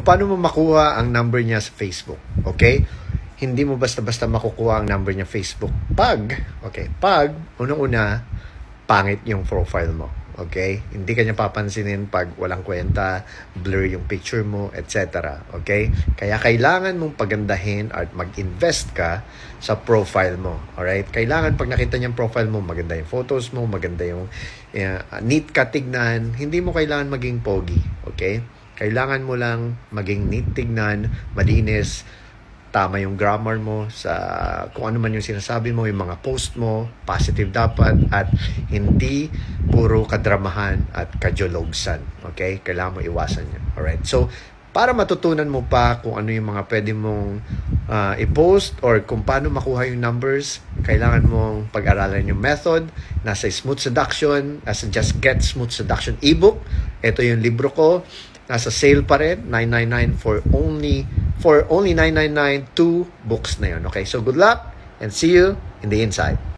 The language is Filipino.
paano mo makuha ang number niya sa Facebook? Okay? Hindi mo basta-basta makukuha ang number niya Facebook pag, okay, pag, unang-una, pangit yung profile mo. Okay? Hindi kanya papansinin pag walang kwenta, blur yung picture mo, etc. Okay? Kaya kailangan mong pagandahin at mag-invest ka sa profile mo. Alright? Kailangan pag nakita niyang profile mo, maganda yung photos mo, maganda yung uh, neat ka tignan. Hindi mo kailangan maging pogi. Okay? Kailangan mo lang maging neat tignan, malinis, tama yung grammar mo sa kung ano man yung sinasabi mo, yung mga post mo, positive dapat at hindi puro kadramahan at kajologsan. Okay? Kailangan mo iwasan yan. Alright? So, para matutunan mo pa kung ano yung mga pwede mong uh, i-post or kung paano makuha yung numbers, kailangan mong pag-aralan yung method. Nasa Smooth Seduction, nasa Just Get Smooth Seduction ebook. Ito yung libro ko. Nasa sale pa rin, 999 for only for only 999 two books na yun. Okay, so good luck and see you in the inside.